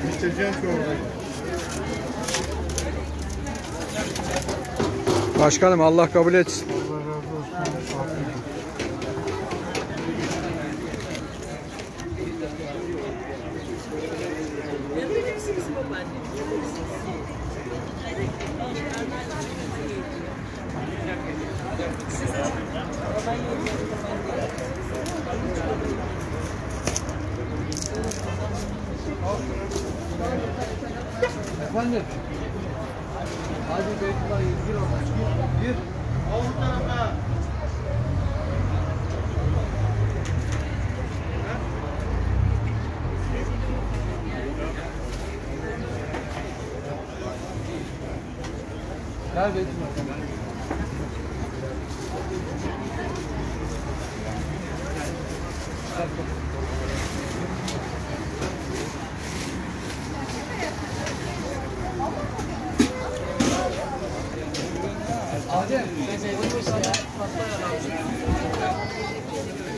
Çorbayı. Başkanım Allah kabul etsin. Allah razı olsun. Afiyet olsun. Efendim. Hadi Beytullah gir oradan. Gir. Gir. Gel Beytullah. Adem.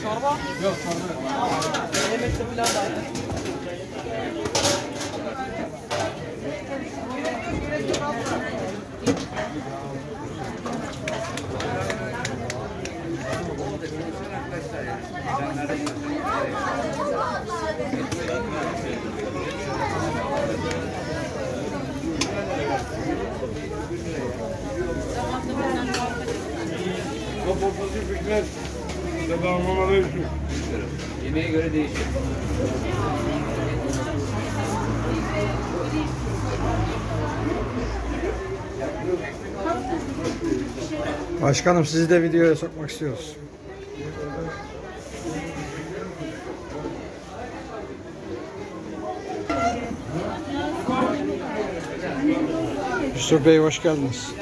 Çorba? Yok çorba. Yemekte pilav da Kapatıcı Fikret. Selamun aleyküm. Yemeğe göre değişir. Başkanım sizi de videoya sokmak istiyoruz. Yusuf Bey hoş geldiniz.